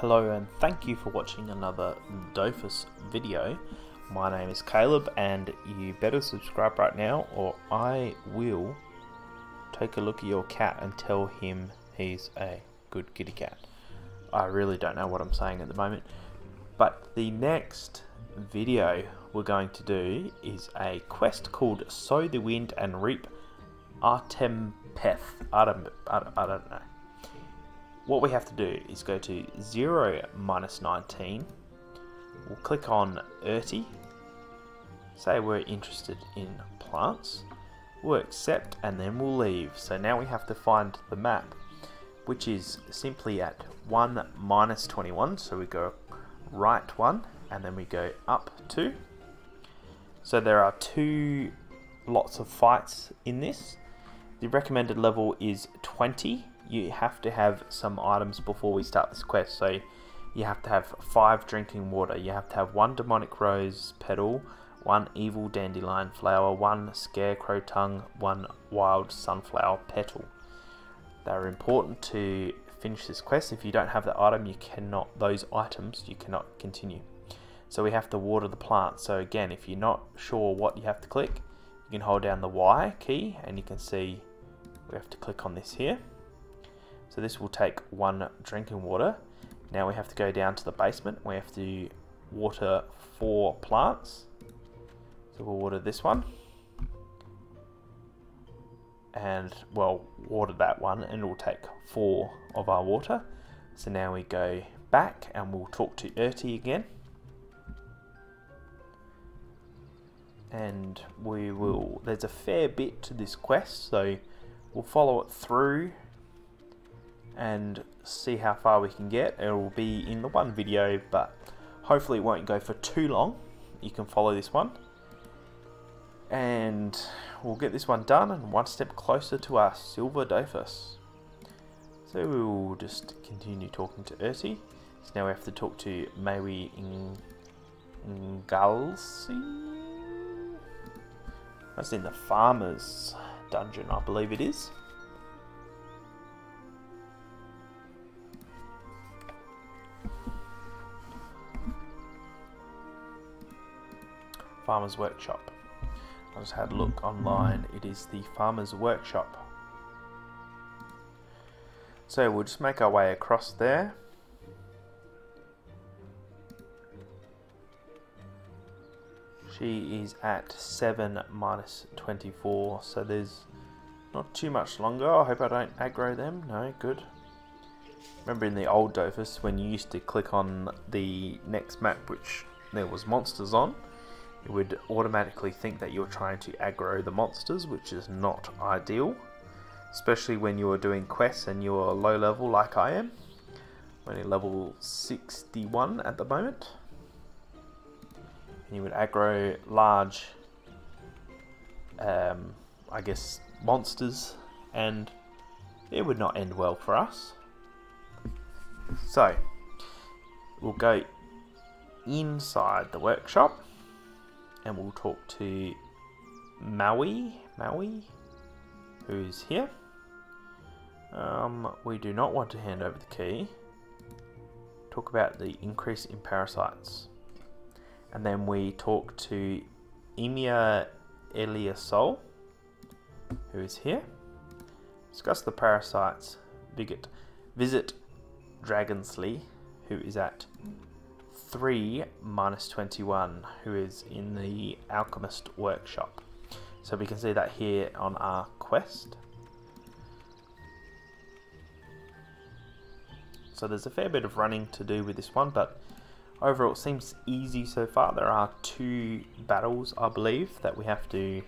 Hello and thank you for watching another Dofus video. My name is Caleb and you better subscribe right now or I will take a look at your cat and tell him he's a good kitty cat. I really don't know what I'm saying at the moment. But the next video we're going to do is a quest called Sow the Wind and Reap Artempeth. Artem, I, I don't know what we have to do is go to 0 minus 19. We'll click on Erty. Say we're interested in plants. We'll accept and then we'll leave. So now we have to find the map, which is simply at 1 minus 21. So we go right 1 and then we go up 2. So there are two lots of fights in this. The recommended level is 20 you have to have some items before we start this quest. So you have to have five drinking water. You have to have one demonic rose petal, one evil dandelion flower, one scarecrow tongue, one wild sunflower petal. They're important to finish this quest. If you don't have the item, you cannot those items you cannot continue. So we have to water the plant. So again, if you're not sure what you have to click, you can hold down the Y key and you can see we have to click on this here. So this will take one drinking water. Now we have to go down to the basement. We have to water four plants. So we'll water this one. And, well, water that one and it will take four of our water. So now we go back and we'll talk to Erty again. And we will, there's a fair bit to this quest, so we'll follow it through and see how far we can get. It will be in the one video, but hopefully it won't go for too long. You can follow this one. And we'll get this one done and one step closer to our silver Dofus. So we will just continue talking to Erty. So now we have to talk to Maui Ngalsi. That's in the farmer's dungeon, I believe it is. Farmer's Workshop. I just had a look online. It is the Farmer's Workshop. So we'll just make our way across there. She is at 7 minus 24, so there's not too much longer. I hope I don't aggro them. No, good. Remember in the old Dofus when you used to click on the next map which there was monsters on, it would automatically think that you're trying to aggro the monsters, which is not ideal. Especially when you're doing quests and you're low level like I am. I'm only level 61 at the moment. And you would aggro large, um, I guess, monsters, and it would not end well for us. So, we'll go inside the workshop and we'll talk to Maui, Maui, who's here. Um, we do not want to hand over the key. Talk about the increase in parasites. And then we talk to Amelia Eliasol, who is here. Discuss the parasites. bigot. visit Dragonsley, who is at 3 minus 21, who is in the Alchemist Workshop. So we can see that here on our quest. So there's a fair bit of running to do with this one, but overall it seems easy so far. There are two battles, I believe, that we have to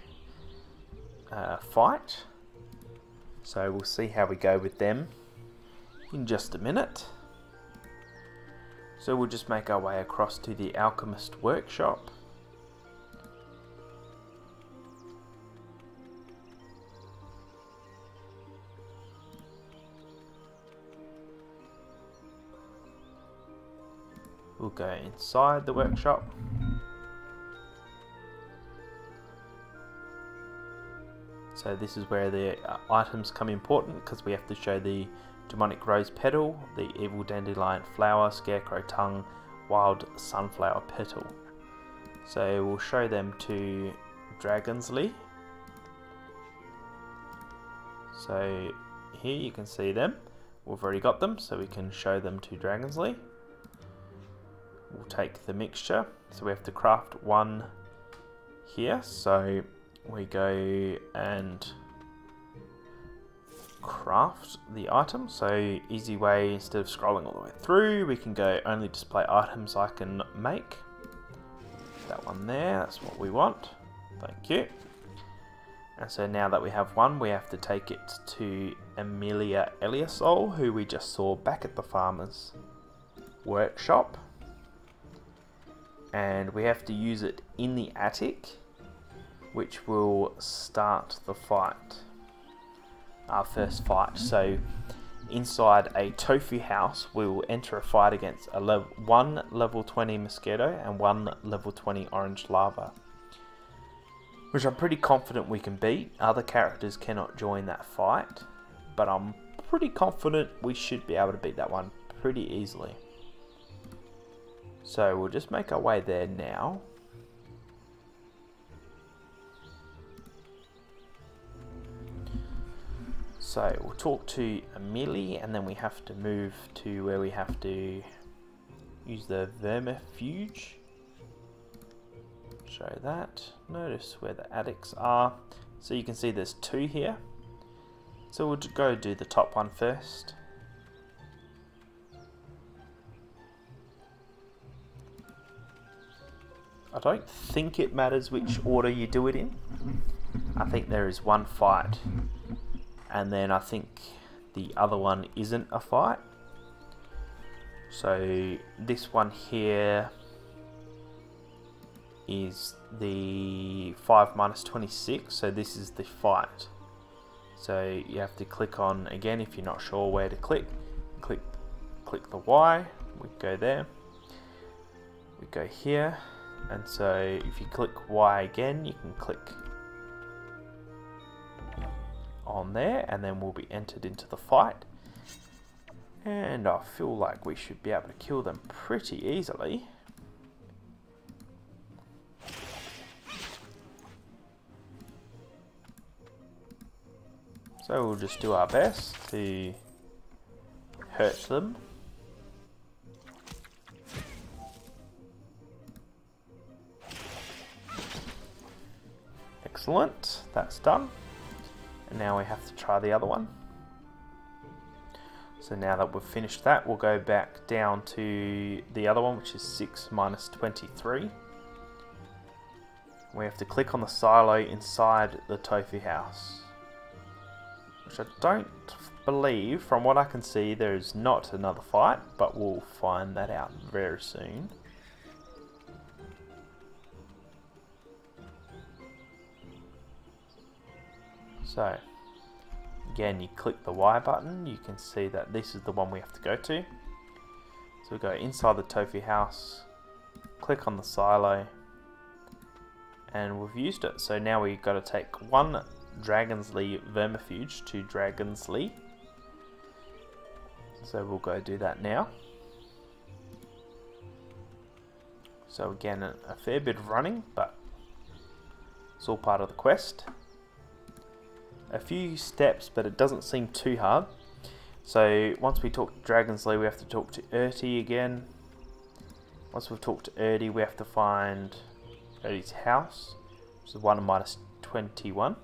uh, fight. So we'll see how we go with them in just a minute. So we'll just make our way across to the Alchemist Workshop. We'll go inside the workshop. So this is where the items come important because we have to show the demonic rose petal, the evil dandelion flower, scarecrow tongue, wild sunflower petal. So we'll show them to Dragonsley. So here you can see them. We've already got them, so we can show them to Dragonsley. We'll take the mixture. So we have to craft one here. So we go and craft the item. So easy way, instead of scrolling all the way through, we can go only display items I can make. That one there, that's what we want. Thank you. And so now that we have one, we have to take it to Amelia Eliasol, who we just saw back at the farmer's workshop. And we have to use it in the attic, which will start the fight. Our first fight. So inside a tofu house, we will enter a fight against a one level 20 mosquito and one level 20 orange larva. which I'm pretty confident we can beat. Other characters cannot join that fight, but I'm pretty confident we should be able to beat that one pretty easily. So we'll just make our way there now. So we'll talk to Amelie and then we have to move to where we have to use the vermifuge show that. Notice where the attics are. So you can see there's two here. So we'll go do the top one first. I don't think it matters which order you do it in. I think there is one fight and then I think the other one isn't a fight. So this one here is the 5 minus 26 so this is the fight. So you have to click on again if you're not sure where to click click click the Y. We go there. We go here. And so if you click Y again you can click there and then we'll be entered into the fight and I feel like we should be able to kill them pretty easily So we'll just do our best to hurt them. Excellent, that's done. And now we have to try the other one. So now that we've finished that, we'll go back down to the other one, which is 6 minus 23. We have to click on the silo inside the tofu house which I don't believe, from what I can see, there is not another fight, but we'll find that out very soon. So, again, you click the Y button, you can see that this is the one we have to go to. So we go inside the tofu house, click on the silo, and we've used it. So now we've got to take one Dragonsley Vermifuge to Dragonsley. So we'll go do that now. So again, a, a fair bit of running, but it's all part of the quest. A few steps, but it doesn't seem too hard. So once we talk to Dragonsley, we have to talk to Erty again. Once we've talked to Erty, we have to find Erty's house, which is 1 minus 21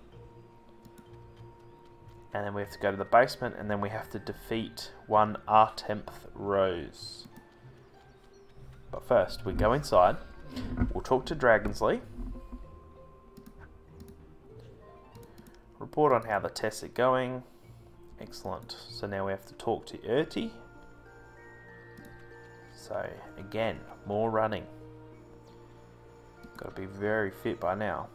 and then we have to go to the basement and then we have to defeat one Artempeth Rose. But first, we go inside, we'll talk to Dragonsley, report on how the tests are going, excellent. So now we have to talk to Erty. So again, more running. Got to be very fit by now.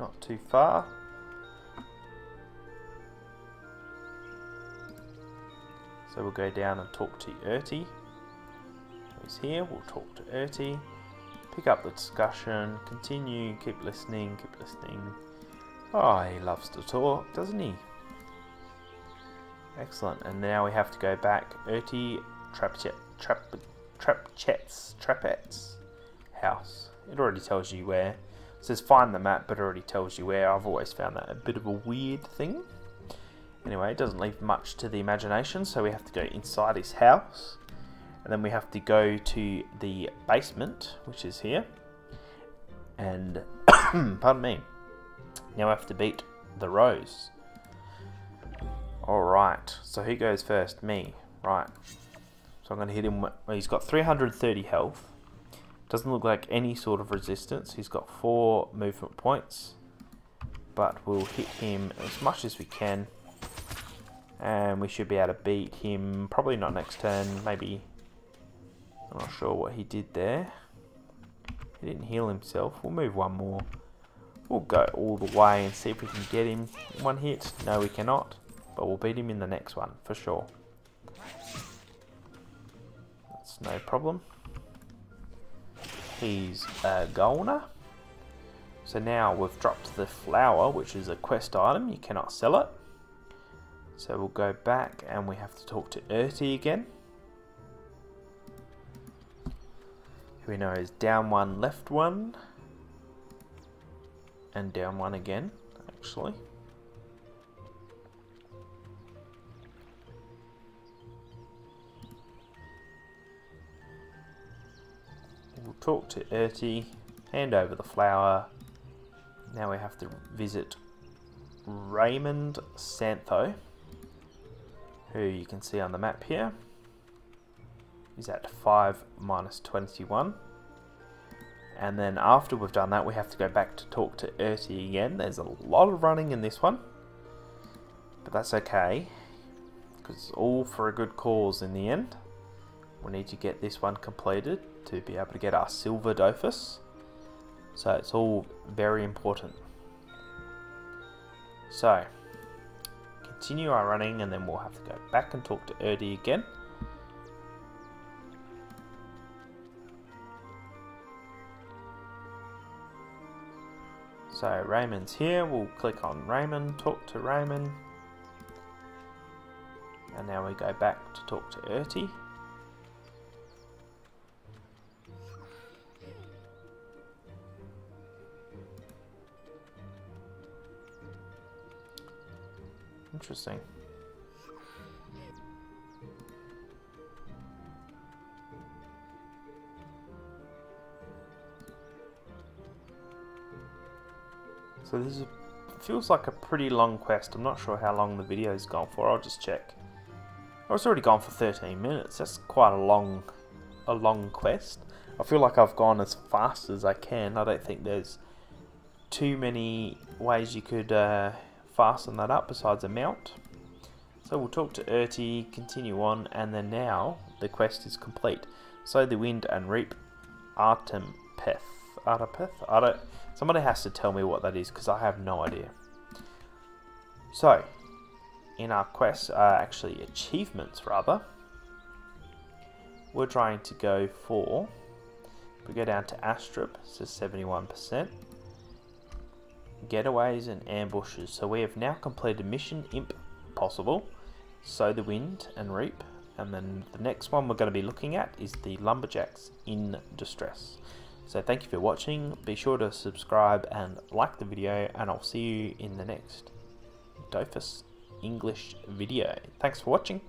not too far. So we'll go down and talk to Erty. he's here. We'll talk to Erty, pick up the discussion, continue, keep listening, keep listening. Oh, he loves to talk, doesn't he? Excellent. And now we have to go back. Erty Trapchet, Trap, Trapchet's, Trapet's house. It already tells you where. It says find the map, but it already tells you where. I've always found that a bit of a weird thing. Anyway, it doesn't leave much to the imagination, so we have to go inside his house. And then we have to go to the basement, which is here. And, pardon me, now we have to beat the rose. Alright, so who goes first? Me. Right. So I'm going to hit him. He's got 330 health. Doesn't look like any sort of resistance. He's got four movement points. But we'll hit him as much as we can. And we should be able to beat him. Probably not next turn. Maybe. I'm not sure what he did there. He didn't heal himself. We'll move one more. We'll go all the way and see if we can get him one hit. No, we cannot. But we'll beat him in the next one, for sure. That's no problem. He's a goner. So now we've dropped the flower, which is a quest item. You cannot sell it. So we'll go back and we have to talk to Erty again. Who we know is down one, left one. And down one again, actually. We'll talk to Erty, hand over the flower. Now we have to visit Raymond Santho, who you can see on the map here, is at 5 minus 21. And then after we've done that, we have to go back to talk to Erty again. There's a lot of running in this one. But that's okay. Because it's all for a good cause in the end. We need to get this one completed to be able to get our silver Dofus. So it's all very important. So, continue our running and then we'll have to go back and talk to Erty again. So Raymond's here, we'll click on Raymond, talk to Raymond. And now we go back to talk to Erty. Interesting. So this is, feels like a pretty long quest. I'm not sure how long the video's gone for. I'll just check. Oh, it's already gone for 13 minutes. That's quite a long, a long quest. I feel like I've gone as fast as I can. I don't think there's too many ways you could uh, fasten that up besides a mount. So we'll talk to Erty, continue on, and then now the quest is complete. Sow the wind and reap Artempeth. Artapeth? I don't, somebody has to tell me what that is because I have no idea. So, in our quests, uh, actually achievements rather, we're trying to go for, we go down to Astrub, so 71%, getaways and ambushes. So we have now completed mission imp possible, sow the wind and reap, and then the next one we're going to be looking at is the lumberjacks in distress. So thank you for watching, be sure to subscribe and like the video, and I'll see you in the next Dofus English video. Thanks for watching.